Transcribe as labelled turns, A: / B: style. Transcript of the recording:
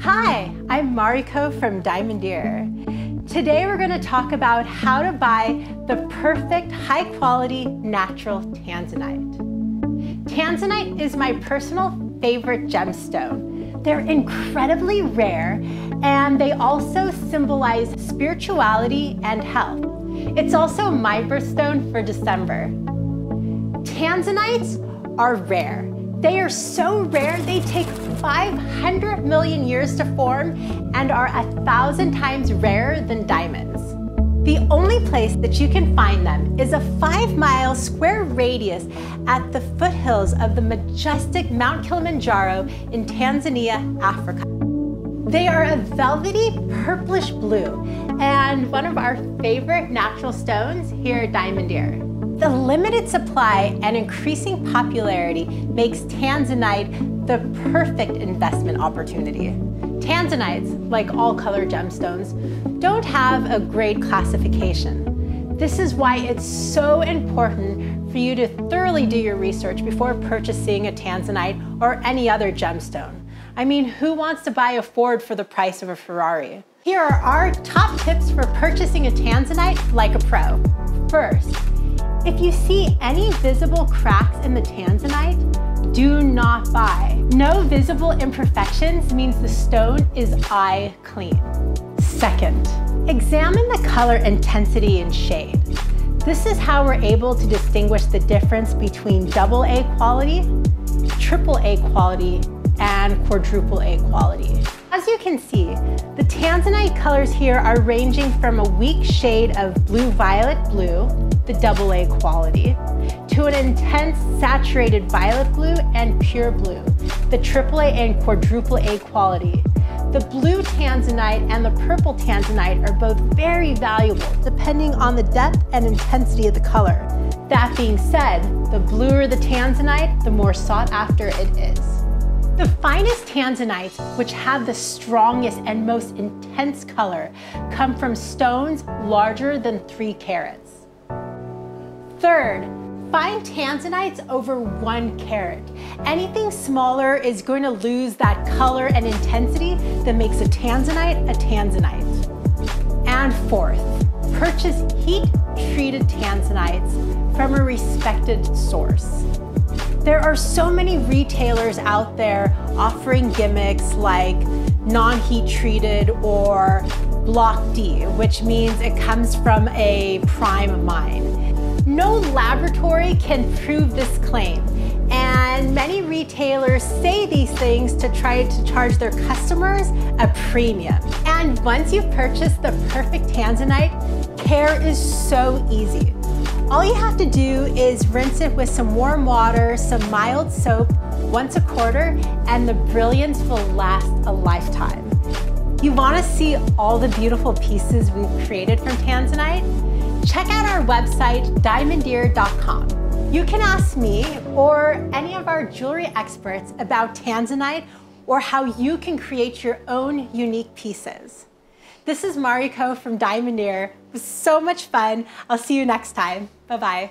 A: Hi, I'm Mariko from Diamondère. Today we're going to talk about how to buy the perfect high quality natural tanzanite. Tanzanite is my personal favorite gemstone. They're incredibly rare and they also symbolize spirituality and health. It's also my birthstone for December. Tanzanites are rare. They are so rare, they take 500 million years to form and are a thousand times rarer than diamonds. The only place that you can find them is a five mile square radius at the foothills of the majestic Mount Kilimanjaro in Tanzania, Africa. They are a velvety purplish blue and one of our favorite natural stones here at Diamondère. The limited supply and increasing popularity makes tanzanite the perfect investment opportunity. Tanzanites, like all colored gemstones, don't have a grade classification. This is why it's so important for you to thoroughly do your research before purchasing a tanzanite or any other gemstone. I mean, who wants to buy a Ford for the price of a Ferrari? Here are our top tips for purchasing a tanzanite like a pro. First, if you see any visible cracks in the tanzanite, do not buy. No visible imperfections means the stone is eye clean. Second, examine the color intensity and shade. This is how we're able to distinguish the difference between double A quality, triple A quality, and quadruple A quality. As you can see, the tanzanite colors here are ranging from a weak shade of blue-violet blue, the AA quality, to an intense saturated violet blue and pure blue, the AAA and quadruple A quality. The blue tanzanite and the purple tanzanite are both very valuable depending on the depth and intensity of the color. That being said, the bluer the tanzanite, the more sought after it is. The finest tanzanites, which have the strongest and most intense color, come from stones larger than three carats. Third, find tanzanites over one carat. Anything smaller is going to lose that color and intensity that makes a tanzanite a tanzanite. And fourth, purchase heat-treated tanzanites from a respected source. There are so many retailers out there offering gimmicks like non-heat treated or block D, which means it comes from a prime mine. No laboratory can prove this claim, and many retailers say these things to try to charge their customers a premium. And once you've purchased the perfect tanzanite, care is so easy. All you have to do is rinse it with some warm water, some mild soap once a quarter, and the brilliance will last a lifetime. You wanna see all the beautiful pieces we've created from Tanzanite? Check out our website, diamondere.com. You can ask me or any of our jewelry experts about Tanzanite or how you can create your own unique pieces. This is Mariko from Diamondère. It was so much fun. I'll see you next time. Bye-bye.